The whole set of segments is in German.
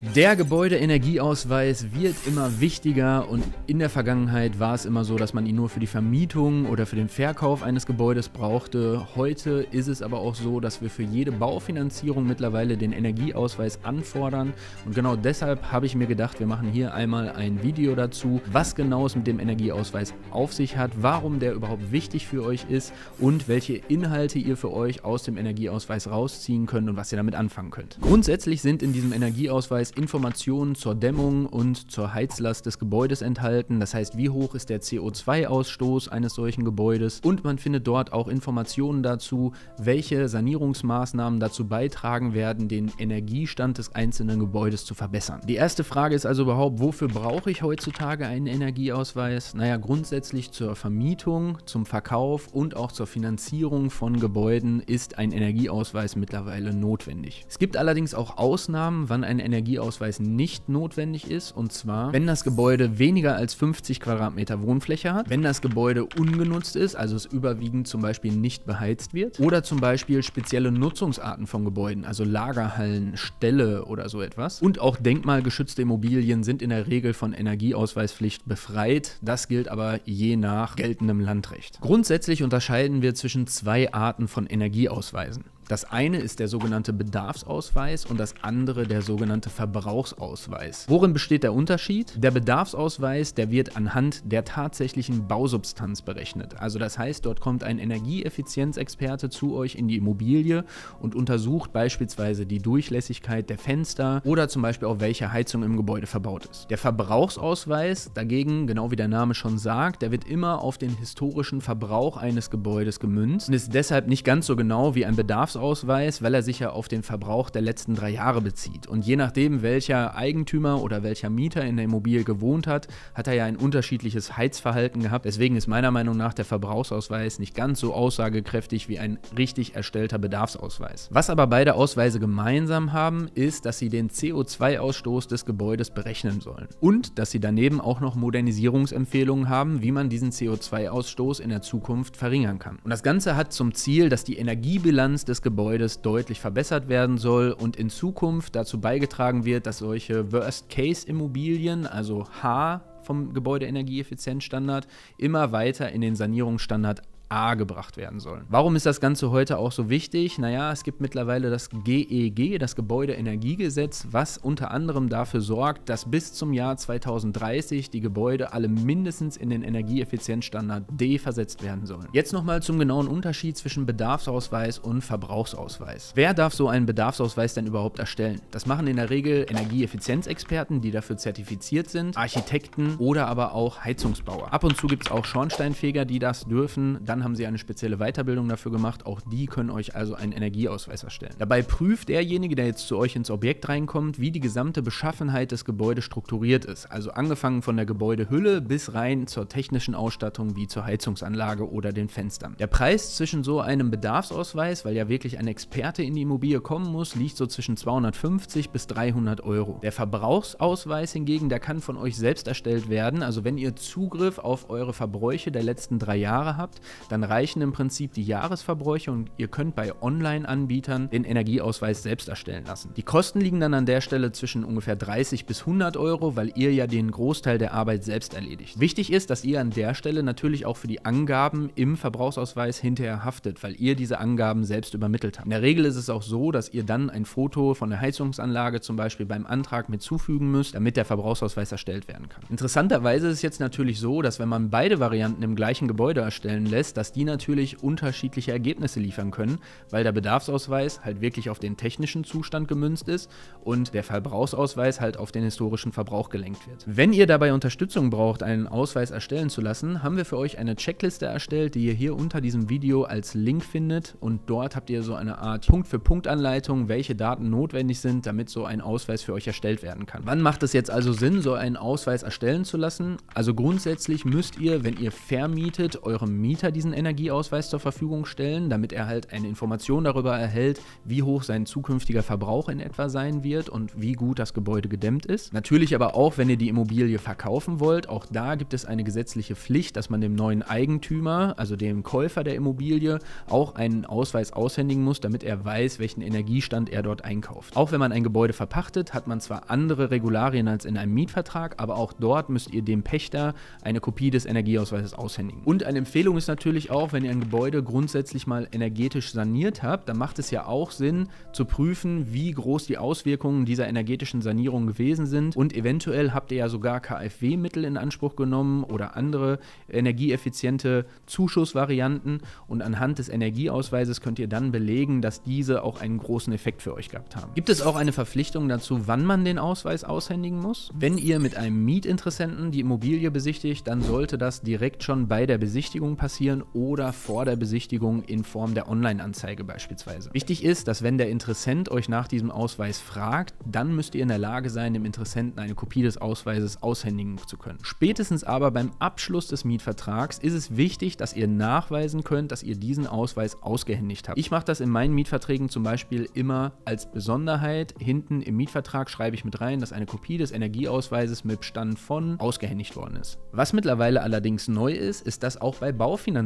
Der Gebäudeenergieausweis wird immer wichtiger und in der Vergangenheit war es immer so, dass man ihn nur für die Vermietung oder für den Verkauf eines Gebäudes brauchte. Heute ist es aber auch so, dass wir für jede Baufinanzierung mittlerweile den Energieausweis anfordern und genau deshalb habe ich mir gedacht, wir machen hier einmal ein Video dazu, was genau es mit dem Energieausweis auf sich hat, warum der überhaupt wichtig für euch ist und welche Inhalte ihr für euch aus dem Energieausweis rausziehen könnt und was ihr damit anfangen könnt. Grundsätzlich sind in diesem Energieausweis heißt Informationen zur Dämmung und zur Heizlast des Gebäudes enthalten. Das heißt, wie hoch ist der CO2-Ausstoß eines solchen Gebäudes und man findet dort auch Informationen dazu, welche Sanierungsmaßnahmen dazu beitragen werden, den Energiestand des einzelnen Gebäudes zu verbessern. Die erste Frage ist also überhaupt, wofür brauche ich heutzutage einen Energieausweis? Naja, grundsätzlich zur Vermietung, zum Verkauf und auch zur Finanzierung von Gebäuden ist ein Energieausweis mittlerweile notwendig. Es gibt allerdings auch Ausnahmen, wann ein Energieausweis Energieausweis nicht notwendig ist. Und zwar, wenn das Gebäude weniger als 50 Quadratmeter Wohnfläche hat, wenn das Gebäude ungenutzt ist, also es überwiegend zum Beispiel nicht beheizt wird, oder zum Beispiel spezielle Nutzungsarten von Gebäuden, also Lagerhallen, Ställe oder so etwas. Und auch denkmalgeschützte Immobilien sind in der Regel von Energieausweispflicht befreit. Das gilt aber je nach geltendem Landrecht. Grundsätzlich unterscheiden wir zwischen zwei Arten von Energieausweisen. Das eine ist der sogenannte Bedarfsausweis und das andere der sogenannte Verbrauchsausweis. Worin besteht der Unterschied? Der Bedarfsausweis, der wird anhand der tatsächlichen Bausubstanz berechnet. Also das heißt, dort kommt ein Energieeffizienzexperte zu euch in die Immobilie und untersucht beispielsweise die Durchlässigkeit der Fenster oder zum Beispiel auch welche Heizung im Gebäude verbaut ist. Der Verbrauchsausweis dagegen, genau wie der Name schon sagt, der wird immer auf den historischen Verbrauch eines Gebäudes gemünzt und ist deshalb nicht ganz so genau wie ein Bedarfsausweis Bedarfsausweis, weil er sich ja auf den Verbrauch der letzten drei Jahre bezieht. Und je nachdem, welcher Eigentümer oder welcher Mieter in der Immobilie gewohnt hat, hat er ja ein unterschiedliches Heizverhalten gehabt. Deswegen ist meiner Meinung nach der Verbrauchsausweis nicht ganz so aussagekräftig wie ein richtig erstellter Bedarfsausweis. Was aber beide Ausweise gemeinsam haben, ist, dass sie den CO2-Ausstoß des Gebäudes berechnen sollen. Und dass sie daneben auch noch Modernisierungsempfehlungen haben, wie man diesen CO2-Ausstoß in der Zukunft verringern kann. Und das Ganze hat zum Ziel, dass die Energiebilanz des Gebäudes Gebäudes deutlich verbessert werden soll und in Zukunft dazu beigetragen wird, dass solche Worst-Case-Immobilien, also H vom Gebäudeenergieeffizienzstandard, immer weiter in den Sanierungsstandard A gebracht werden sollen. Warum ist das Ganze heute auch so wichtig? Naja, es gibt mittlerweile das GEG, e das Gebäudeenergiegesetz, was unter anderem dafür sorgt, dass bis zum Jahr 2030 die Gebäude alle mindestens in den Energieeffizienzstandard D versetzt werden sollen. Jetzt nochmal zum genauen Unterschied zwischen Bedarfsausweis und Verbrauchsausweis. Wer darf so einen Bedarfsausweis denn überhaupt erstellen? Das machen in der Regel Energieeffizienzexperten, die dafür zertifiziert sind, Architekten oder aber auch Heizungsbauer. Ab und zu gibt es auch Schornsteinfeger, die das dürfen. Dann dann haben sie eine spezielle Weiterbildung dafür gemacht. Auch die können euch also einen Energieausweis erstellen. Dabei prüft derjenige, der jetzt zu euch ins Objekt reinkommt, wie die gesamte Beschaffenheit des Gebäudes strukturiert ist. Also angefangen von der Gebäudehülle bis rein zur technischen Ausstattung wie zur Heizungsanlage oder den Fenstern. Der Preis zwischen so einem Bedarfsausweis, weil ja wirklich ein Experte in die Immobilie kommen muss, liegt so zwischen 250 bis 300 Euro. Der Verbrauchsausweis hingegen, der kann von euch selbst erstellt werden. Also wenn ihr Zugriff auf eure Verbräuche der letzten drei Jahre habt, dann reichen im Prinzip die Jahresverbräuche und ihr könnt bei Online-Anbietern den Energieausweis selbst erstellen lassen. Die Kosten liegen dann an der Stelle zwischen ungefähr 30 bis 100 Euro, weil ihr ja den Großteil der Arbeit selbst erledigt. Wichtig ist, dass ihr an der Stelle natürlich auch für die Angaben im Verbrauchsausweis hinterher haftet, weil ihr diese Angaben selbst übermittelt habt. In der Regel ist es auch so, dass ihr dann ein Foto von der Heizungsanlage zum Beispiel beim Antrag mit zufügen müsst, damit der Verbrauchsausweis erstellt werden kann. Interessanterweise ist es jetzt natürlich so, dass wenn man beide Varianten im gleichen Gebäude erstellen lässt, dass die natürlich unterschiedliche Ergebnisse liefern können, weil der Bedarfsausweis halt wirklich auf den technischen Zustand gemünzt ist und der Verbrauchsausweis halt auf den historischen Verbrauch gelenkt wird. Wenn ihr dabei Unterstützung braucht, einen Ausweis erstellen zu lassen, haben wir für euch eine Checkliste erstellt, die ihr hier unter diesem Video als Link findet und dort habt ihr so eine Art Punkt-für-Punkt-Anleitung, welche Daten notwendig sind, damit so ein Ausweis für euch erstellt werden kann. Wann macht es jetzt also Sinn, so einen Ausweis erstellen zu lassen? Also grundsätzlich müsst ihr, wenn ihr vermietet, eurem Mieter diesen diesen Energieausweis zur Verfügung stellen, damit er halt eine Information darüber erhält, wie hoch sein zukünftiger Verbrauch in etwa sein wird und wie gut das Gebäude gedämmt ist. Natürlich aber auch, wenn ihr die Immobilie verkaufen wollt, auch da gibt es eine gesetzliche Pflicht, dass man dem neuen Eigentümer, also dem Käufer der Immobilie, auch einen Ausweis aushändigen muss, damit er weiß, welchen Energiestand er dort einkauft. Auch wenn man ein Gebäude verpachtet, hat man zwar andere Regularien als in einem Mietvertrag, aber auch dort müsst ihr dem Pächter eine Kopie des Energieausweises aushändigen. Und eine Empfehlung ist natürlich auch, wenn ihr ein Gebäude grundsätzlich mal energetisch saniert habt, dann macht es ja auch Sinn zu prüfen, wie groß die Auswirkungen dieser energetischen Sanierung gewesen sind und eventuell habt ihr ja sogar KfW-Mittel in Anspruch genommen oder andere energieeffiziente Zuschussvarianten und anhand des Energieausweises könnt ihr dann belegen, dass diese auch einen großen Effekt für euch gehabt haben. Gibt es auch eine Verpflichtung dazu, wann man den Ausweis aushändigen muss? Wenn ihr mit einem Mietinteressenten die Immobilie besichtigt, dann sollte das direkt schon bei der Besichtigung passieren oder vor der Besichtigung in Form der Online-Anzeige beispielsweise. Wichtig ist, dass wenn der Interessent euch nach diesem Ausweis fragt, dann müsst ihr in der Lage sein, dem Interessenten eine Kopie des Ausweises aushändigen zu können. Spätestens aber beim Abschluss des Mietvertrags ist es wichtig, dass ihr nachweisen könnt, dass ihr diesen Ausweis ausgehändigt habt. Ich mache das in meinen Mietverträgen zum Beispiel immer als Besonderheit. Hinten im Mietvertrag schreibe ich mit rein, dass eine Kopie des Energieausweises mit Bestand von ausgehändigt worden ist. Was mittlerweile allerdings neu ist, ist, dass auch bei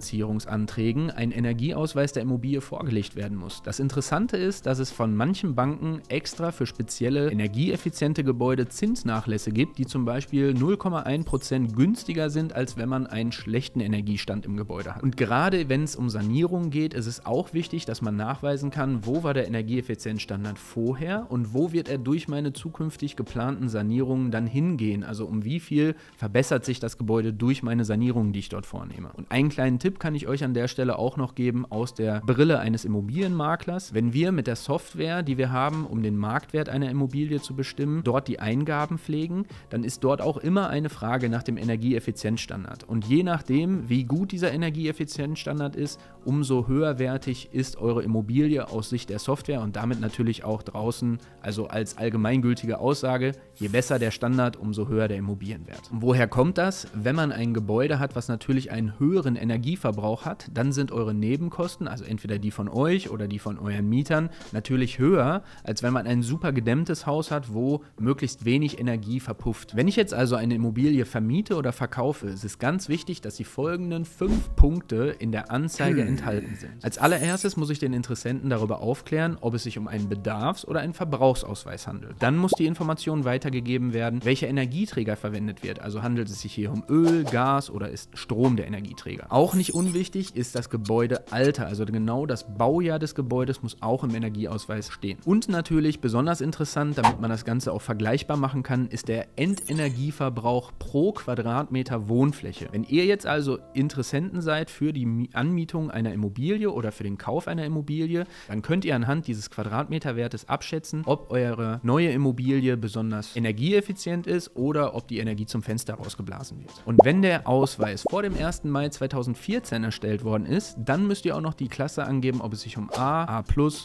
Baufinanzierungsanträgen ein Energieausweis der Immobilie vorgelegt werden muss. Das Interessante ist, dass es von manchen Banken extra für spezielle energieeffiziente Gebäude Zinsnachlässe gibt, die zum Beispiel 0,1% günstiger sind, als wenn man einen schlechten Energiestand im Gebäude hat. Und gerade wenn es um Sanierung geht, ist es auch wichtig, dass man nachweisen kann, wo war der Energieeffizienzstandard vorher und wo wird er durch meine zukünftig geplanten Sanierungen dann hingehen. Also um wie viel verbessert sich das Gebäude durch meine Sanierungen, die ich dort vornehme. Und einen kleinen Tipp kann ich euch an der Stelle auch noch geben aus der Brille eines Immobilienmaklers. Wenn wir mit der Software, die wir haben, um den Marktwert einer Immobilie zu bestimmen, dort die Eingaben pflegen, dann ist dort auch immer eine Frage nach dem Energieeffizienzstandard. Und je nachdem, wie gut dieser Energieeffizienzstandard ist, umso höherwertig ist eure Immobilie aus Sicht der Software und damit natürlich auch draußen, also als allgemeingültige Aussage, je besser der Standard, umso höher der Immobilienwert. Und woher kommt das? Wenn man ein Gebäude hat, was natürlich einen höheren Energieverbrauch hat, dann sind eure Nebenkosten, also entweder die von euch oder die von euren Mietern, natürlich höher, als wenn man ein super gedämmtes Haus hat, wo möglichst wenig Energie verpufft. Wenn ich jetzt also eine Immobilie vermiete oder verkaufe, ist es ganz wichtig, dass die folgenden fünf Punkte in der Anzeige enthalten sind. Als allererstes muss ich den Interessenten darüber aufklären, ob es sich um einen Bedarfs- oder einen Verbrauchsausweis handelt. Dann muss die Information weitergegeben werden, welcher Energieträger verwendet wird. Also handelt es sich hier um Öl, Gas oder ist Strom der Energieträger. Auch nicht unwichtig ist das Gebäudealter, also genau das Baujahr des Gebäudes muss auch im Energieausweis stehen. Und natürlich besonders interessant, damit man das Ganze auch vergleichbar machen kann, ist der Endenergieverbrauch pro Quadratmeter Wohnfläche. Wenn ihr jetzt also Interessenten seid für die Anmietung einer Immobilie oder für den Kauf einer Immobilie, dann könnt ihr anhand dieses Quadratmeterwertes abschätzen, ob eure neue Immobilie besonders energieeffizient ist oder ob die Energie zum Fenster rausgeblasen wird. Und wenn der Ausweis vor dem 1. Mai 2014 erstellt worden ist, dann müsst ihr auch noch die Klasse angeben, ob es sich um A, A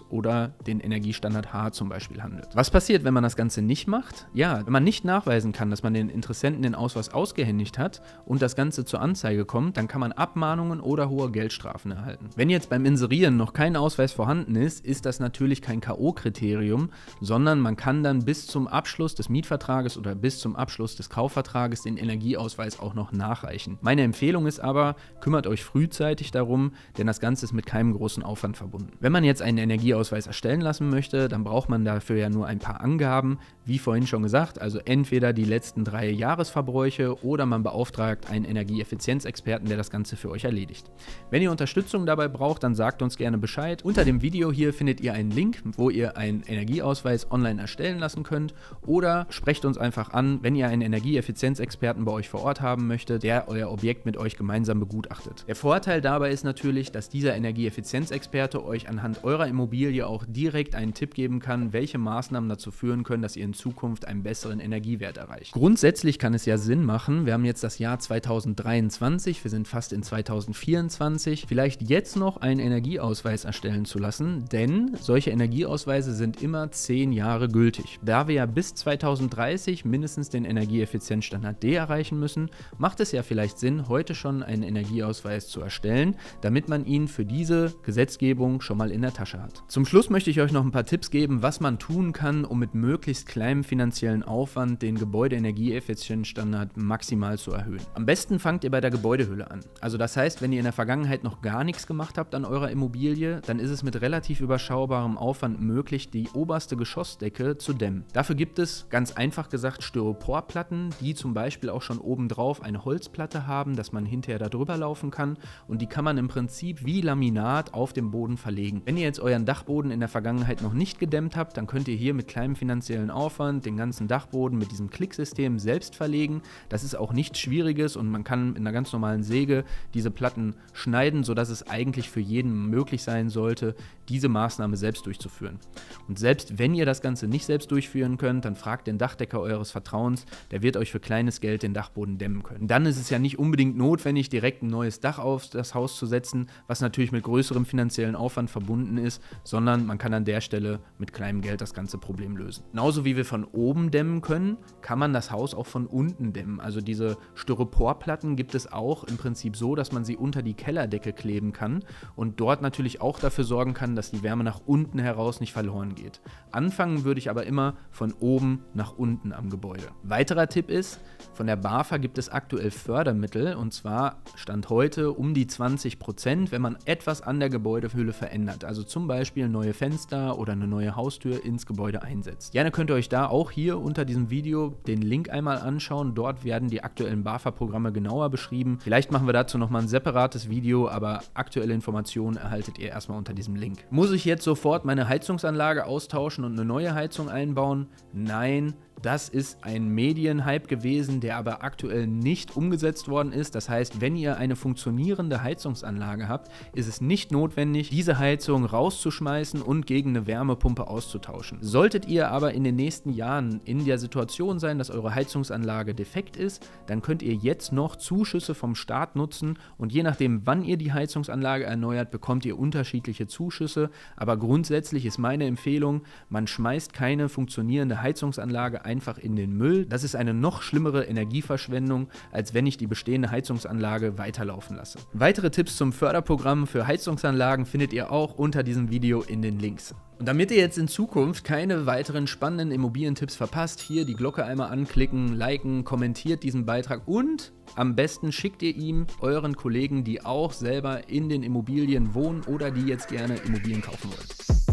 oder den Energiestandard H zum Beispiel handelt. Was passiert, wenn man das Ganze nicht macht? Ja, wenn man nicht nachweisen kann, dass man den Interessenten den Ausweis ausgehändigt hat und das Ganze zur Anzeige kommt, dann kann man Abmahnungen oder hohe Geldstrafen erhalten. Wenn jetzt beim Inserieren noch kein Ausweis vorhanden ist, ist das natürlich kein K.O.-Kriterium, sondern man kann dann bis zum Abschluss des Mietvertrages oder bis zum Abschluss des Kaufvertrages den Energieausweis auch noch nachreichen. Meine Empfehlung ist aber, kümmert euch frühzeitig darum, denn das Ganze ist mit keinem großen Aufwand verbunden. Wenn man jetzt einen Energieausweis erstellen lassen möchte, dann braucht man dafür ja nur ein paar Angaben, wie vorhin schon gesagt, also entweder die letzten drei Jahresverbräuche oder man beauftragt einen Energieeffizienzexperten, der das Ganze für euch erledigt. Wenn ihr Unterstützung dabei braucht, dann sagt uns gerne Bescheid. Unter dem Video hier findet ihr einen Link, wo ihr einen Energieausweis online erstellen lassen könnt oder sprecht uns einfach an, wenn ihr einen Energieeffizienzexperten bei euch vor Ort haben möchtet, der euer Objekt mit euch gemeinsam begutachtet. Der Vorteil dabei ist natürlich, dass dieser Energieeffizienzexperte euch anhand eurer Immobilie auch direkt einen Tipp geben kann, welche Maßnahmen dazu führen können, dass ihr in Zukunft einen besseren Energiewert erreicht. Grundsätzlich kann es ja Sinn machen, wir haben jetzt das Jahr 2023, wir sind fast in 2024, vielleicht jetzt noch einen Energieausweis erstellen zu lassen, denn solche Energieausweise sind immer 10 Jahre gültig. Da wir ja bis 2030 mindestens den Energieeffizienzstandard D erreichen müssen, macht es ja vielleicht Sinn, heute schon einen Energieausweis Zu erstellen, damit man ihn für diese Gesetzgebung schon mal in der Tasche hat. Zum Schluss möchte ich euch noch ein paar Tipps geben, was man tun kann, um mit möglichst kleinem finanziellen Aufwand den Gebäudeenergieeffizienzstandard maximal zu erhöhen. Am besten fangt ihr bei der Gebäudehülle an. Also das heißt, wenn ihr in der Vergangenheit noch gar nichts gemacht habt an eurer Immobilie, dann ist es mit relativ überschaubarem Aufwand möglich, die oberste Geschossdecke zu dämmen. Dafür gibt es, ganz einfach gesagt, Styroporplatten, die zum Beispiel auch schon obendrauf eine Holzplatte haben, dass man hinterher da drüber laufen kann und die kann man im Prinzip wie Laminat auf dem Boden verlegen. Wenn ihr jetzt euren Dachboden in der Vergangenheit noch nicht gedämmt habt, dann könnt ihr hier mit kleinem finanziellen Aufwand den ganzen Dachboden mit diesem Klicksystem selbst verlegen. Das ist auch nichts Schwieriges und man kann in einer ganz normalen Säge diese Platten schneiden, sodass es eigentlich für jeden möglich sein sollte, diese Maßnahme selbst durchzuführen. Und selbst wenn ihr das Ganze nicht selbst durchführen könnt, dann fragt den Dachdecker eures Vertrauens, der wird euch für kleines Geld den Dachboden dämmen können. Dann ist es ja nicht unbedingt notwendig, direkt ein neues Dach auf das Haus zu setzen, was natürlich mit größerem finanziellen Aufwand verbunden ist, sondern man kann an der Stelle mit kleinem Geld das ganze Problem lösen. Genauso wie wir von oben dämmen können, kann man das Haus auch von unten dämmen. Also diese Styroporplatten gibt es auch im Prinzip so, dass man sie unter die Kellerdecke kleben kann und dort natürlich auch dafür sorgen kann, dass die Wärme nach unten heraus nicht verloren geht. Anfangen würde ich aber immer von oben nach unten am Gebäude. Weiterer Tipp ist, von der BAFA gibt es aktuell Fördermittel und zwar Stand heute um die 20 Prozent, wenn man etwas an der Gebäudehülle verändert. Also zum Beispiel neue Fenster oder eine neue Haustür ins Gebäude einsetzt. Gerne könnt ihr euch da auch hier unter diesem Video den Link einmal anschauen. Dort werden die aktuellen BAFA-Programme genauer beschrieben. Vielleicht machen wir dazu nochmal ein separates Video, aber aktuelle Informationen erhaltet ihr erstmal unter diesem Link. Muss ich jetzt sofort meine Heizungsanlage austauschen und eine neue Heizung einbauen? Nein, das ist ein Medienhype gewesen, der aber aktuell nicht umgesetzt worden ist. Das heißt, wenn ihr eine funktionierende Heizungsanlage habt, ist es nicht notwendig, diese Heizung rauszuschmeißen und gegen eine Wärmepumpe auszutauschen. Solltet ihr aber in den nächsten Jahren in der Situation sein, dass eure Heizungsanlage defekt ist, dann könnt ihr jetzt noch Zuschüsse vom Staat nutzen und je nachdem, wann ihr die Heizungsanlage erneuert, bekommt ihr unterschiedliche Zuschüsse. Aber grundsätzlich ist meine Empfehlung, man schmeißt keine funktionierende Heizungsanlage einfach in den Müll. Das ist eine noch schlimmere Energieverschwendung, als wenn ich die bestehende Heizungsanlage weiterlaufen lasse. Weitere Tipps zum Förderprogramm für Heizungsanlagen findet ihr auch unter diesem Video in den Links. Und damit ihr jetzt in Zukunft keine weiteren spannenden Immobilientipps verpasst, hier die Glocke einmal anklicken, liken, kommentiert diesen Beitrag und am besten schickt ihr ihm euren Kollegen, die auch selber in den Immobilien wohnen oder die jetzt gerne Immobilien kaufen wollen.